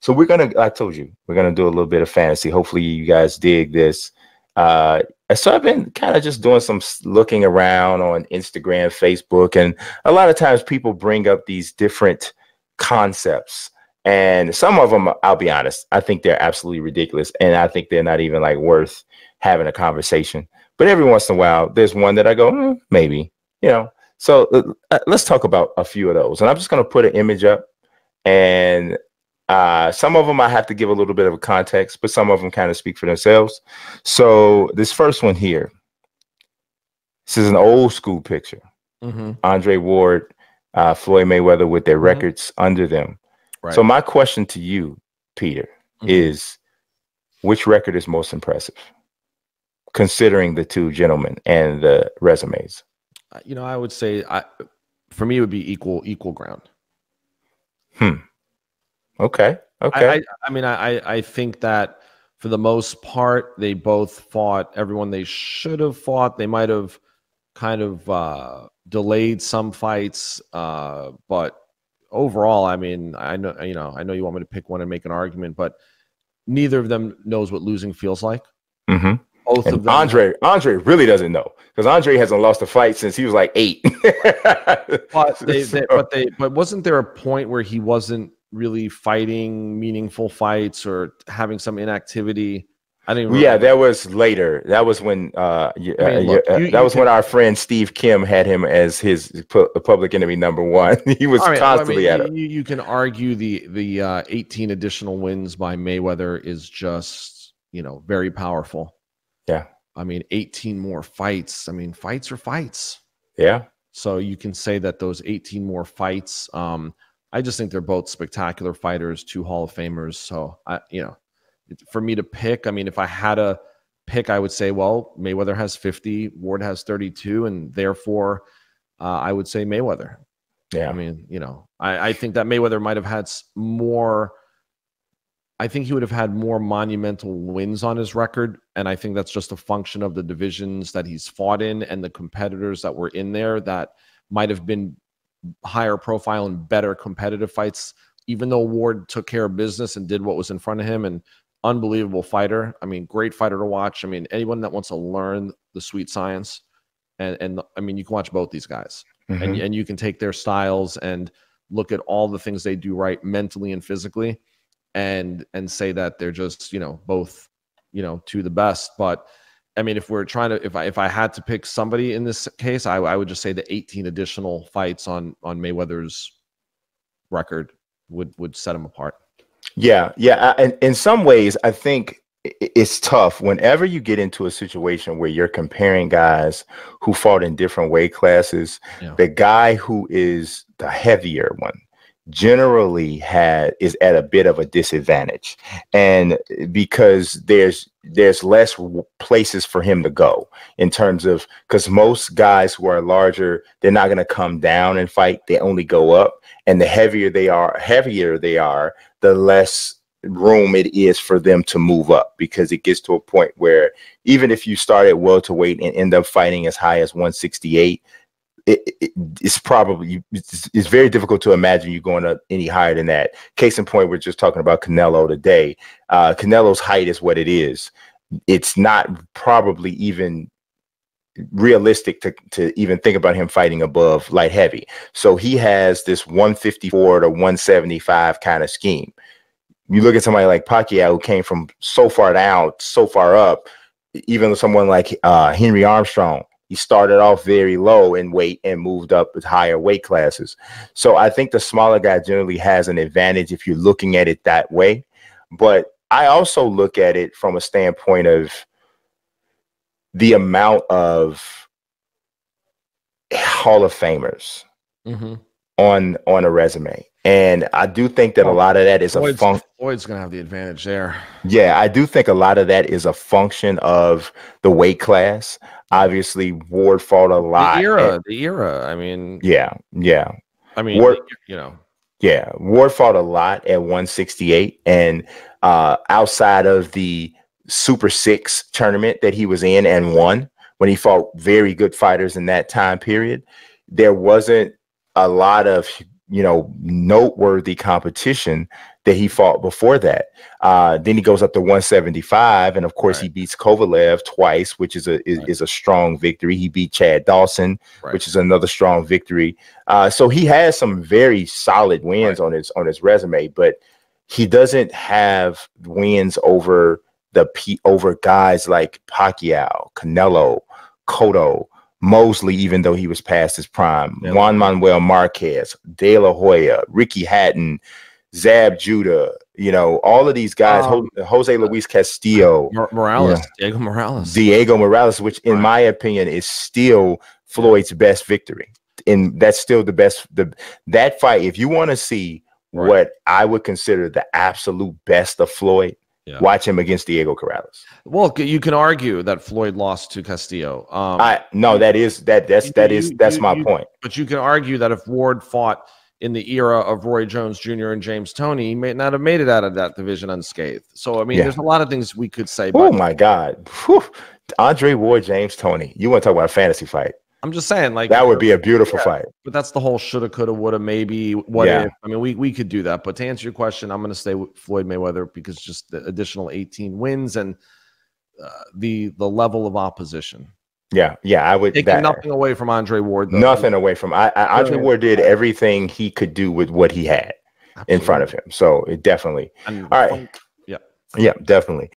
So we're gonna. I told you we're gonna do a little bit of fantasy. Hopefully you guys dig this. Uh, so I've been kind of just doing some looking around on Instagram, Facebook, and a lot of times people bring up these different concepts. And some of them, I'll be honest, I think they're absolutely ridiculous. And I think they're not even like worth having a conversation. But every once in a while, there's one that I go, mm, maybe, you know. So uh, uh, let's talk about a few of those. And I'm just going to put an image up. And uh, some of them I have to give a little bit of a context, but some of them kind of speak for themselves. So this first one here, this is an old school picture. Mm-hmm. Andre Ward, uh, Floyd Mayweather with their mm-hmm. records under them. Right. So my question to you, Peter, mm-hmm. is which record is most impressive? considering the two gentlemen and the resumes? Uh, you know, I would say I, for me, it would be equal equal ground. Hmm. Okay. Okay. I, I, mean, I I think that for the most part, they both fought everyone they should have fought. They might have kind of uh, delayed some fights, uh, but overall, I mean, I know you know, I know you want me to pick one and make an argument, but neither of them knows what losing feels like. Mm-hmm. Both and of them. Andre, Andre really doesn't know because Andre hasn't lost a fight since he was like eight. but they, they, but they, but wasn't there a point where he wasn't really fighting meaningful fights or having some inactivity? I didn't. Yeah, that was later. That was when uh, I mean, uh, look, uh, you, that was can, when our friend Steve Kim had him as his pu- public enemy number one. he was right, constantly well, I mean, at it. You, you, can argue the the uh, 18 additional wins by Mayweather is just you know very powerful. Yeah. I mean, 18 more fights. I mean, fights are fights. Yeah. So you can say that those 18 more fights. Um, I just think they're both spectacular fighters, two Hall of Famers. So I, you know, for me to pick, I mean, if I had a pick, I would say, well, Mayweather has 50, Ward has 32, and therefore, uh, I would say Mayweather. Yeah. I mean, you know, I, I think that Mayweather might have had more I think he would have had more monumental wins on his record. And I think that's just a function of the divisions that he's fought in and the competitors that were in there that might have been higher profile and better competitive fights. Even though Ward took care of business and did what was in front of him and unbelievable fighter. I mean, great fighter to watch. I mean, anyone that wants to learn the sweet science and, and I mean, you can watch both these guys mm-hmm. and, and you can take their styles and look at all the things they do right mentally and physically and and say that they're just you know both you know to the best but i mean if we're trying to if i if i had to pick somebody in this case i, I would just say the 18 additional fights on on mayweather's record would would set him apart yeah yeah and in some ways i think it's tough whenever you get into a situation where you're comparing guys who fought in different weight classes yeah. the guy who is the heavier one generally had is at a bit of a disadvantage. And because there's there's less places for him to go in terms of because most guys who are larger they're not going to come down and fight they only go up. And the heavier they are heavier they are the less room it is for them to move up. Because it gets to a point where even if you start at welterweight and end up fighting as high as 168 it, it, it's probably it's, it's, very difficult to imagine you going up any higher than that. Case in point, we're just talking about Canelo today. Uh, Canelo's height is what it is. It's not probably even realistic to, to even think about him fighting above light heavy. So he has this 154 to 175 kind of scheme. You look at somebody like Pacquiao who came from so far down, so far up, even someone like uh, Henry Armstrong he started off very low in weight and moved up with higher weight classes. So I think the smaller guy generally has an advantage if you're looking at it that way. But I also look at it from a standpoint of the amount of Hall of Famers mm-hmm. on on a resume. And I do think that a lot of that is Floyd's, a function. Floyd's going to have the advantage there. Yeah, I do think a lot of that is a function of the weight class. Obviously, Ward fought a lot. The era, and, the era. I mean, yeah, yeah. I mean, Ward, you know, yeah. Ward fought a lot at 168, and uh, outside of the Super Six tournament that he was in and won, when he fought very good fighters in that time period, there wasn't a lot of you know, noteworthy competition that he fought before that. Uh, then he goes up to 175, and of course right. he beats Kovalev twice, which is a is, right. is, a strong victory. He beat Chad Dawson, right. which is another strong victory. Uh, so he has some very solid wins on his on his resume, but he doesn't have wins over the P over guys like Pacquiao, Canelo, Cotto. Mosley, even though he was past his prime, yeah. Juan Manuel Marquez, De La Hoya, Ricky Hatton, Zab Judah, you know, all of these guys, um, Jose Luis Castillo, Morales, Diego Morales, Diego Morales, which in right. my opinion is still Floyd's best victory. And that's still the best the that fight. If you want to see right. what I would consider the absolute best of Floyd, yeah. Watch him against Diego Corrales. Well, you can argue that Floyd lost to Castillo. Um, I no, that is that that's that you, is that's you, my you, point. But you can argue that if Ward fought in the era of Roy Jones Jr. and James Toney, he may not have made it out of that division unscathed. So I mean, yeah. there's a lot of things we could say. Oh my God, Whew. Andre Ward, James Toney. You want to talk about a fantasy fight? I'm just saying, like that would be a beautiful yeah, fight. But that's the whole shoulda, coulda, woulda, maybe. What yeah. if? I mean, we we could do that. But to answer your question, I'm going to stay with Floyd Mayweather because just the additional 18 wins and uh, the the level of opposition. Yeah, yeah, I would take nothing away from Andre Ward. Though. Nothing away from I, I, Andre Ward did everything he could do with what he had Absolutely. in front of him. So it definitely. And all right. Yeah. Yeah, definitely.